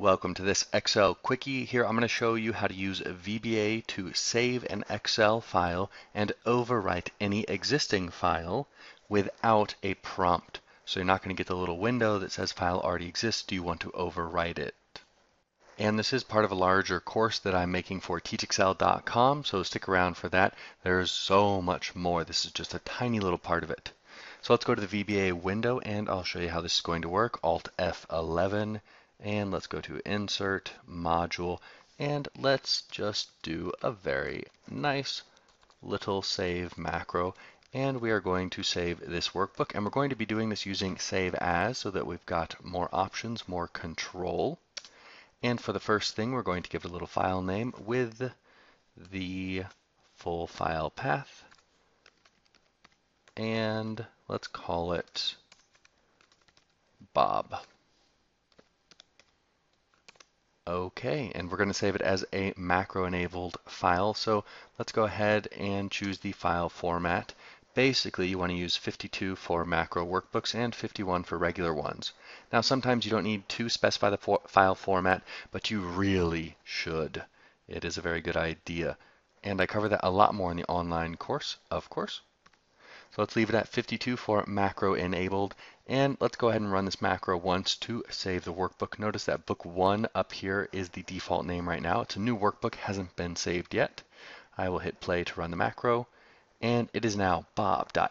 Welcome to this Excel quickie. Here I'm going to show you how to use VBA to save an Excel file and overwrite any existing file without a prompt. So you're not going to get the little window that says file already exists. Do you want to overwrite it? And this is part of a larger course that I'm making for teachexcel.com, so stick around for that. There's so much more. This is just a tiny little part of it. So let's go to the VBA window and I'll show you how this is going to work. Alt F11 and let's go to insert module and let's just do a very nice little save macro and we are going to save this workbook and we're going to be doing this using save as so that we've got more options, more control. And for the first thing, we're going to give it a little file name with the full file path. And let's call it Bob. Okay, and we're going to save it as a macro-enabled file. So let's go ahead and choose the file format. Basically, you want to use 52 for macro workbooks and 51 for regular ones. Now, sometimes you don't need to specify the for file format, but you really should. It is a very good idea. And I cover that a lot more in the online course, of course. So let's leave it at 52 for macro enabled. And let's go ahead and run this macro once to save the workbook. Notice that book one up here is the default name right now. It's a new workbook, hasn't been saved yet. I will hit play to run the macro. And it is now bob.xlsm.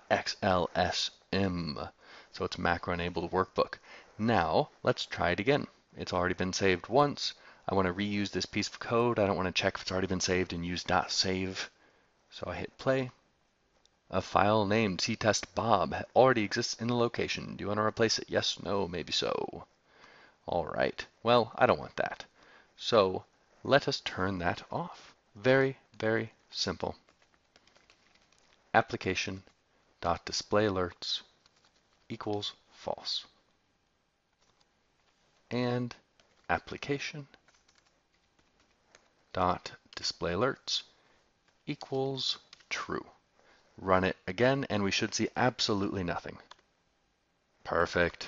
So it's macro enabled workbook. Now let's try it again. It's already been saved once. I want to reuse this piece of code. I don't want to check if it's already been saved and use .save. So I hit play. A file named ctestbob already exists in the location. Do you want to replace it? Yes, no, maybe so. All right. Well, I don't want that. So let us turn that off. Very, very simple. Application dot equals false. And application dot equals true. Run it again, and we should see absolutely nothing. Perfect.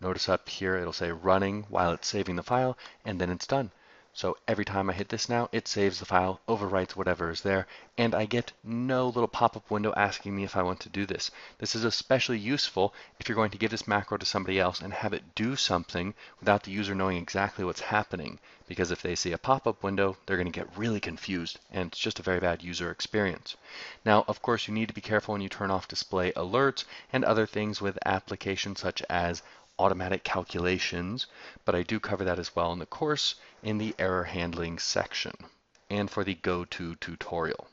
Notice up here it'll say running while it's saving the file, and then it's done. So every time I hit this now, it saves the file, overwrites whatever is there, and I get no little pop-up window asking me if I want to do this. This is especially useful if you're going to give this macro to somebody else and have it do something without the user knowing exactly what's happening. Because if they see a pop-up window, they're going to get really confused, and it's just a very bad user experience. Now, of course, you need to be careful when you turn off display alerts and other things with applications such as automatic calculations, but I do cover that as well in the course in the error handling section and for the go-to tutorial.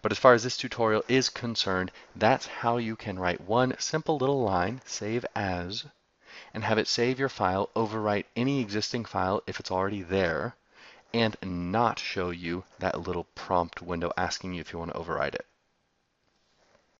But as far as this tutorial is concerned, that's how you can write one simple little line, save as, and have it save your file, overwrite any existing file if it's already there, and not show you that little prompt window asking you if you want to override it.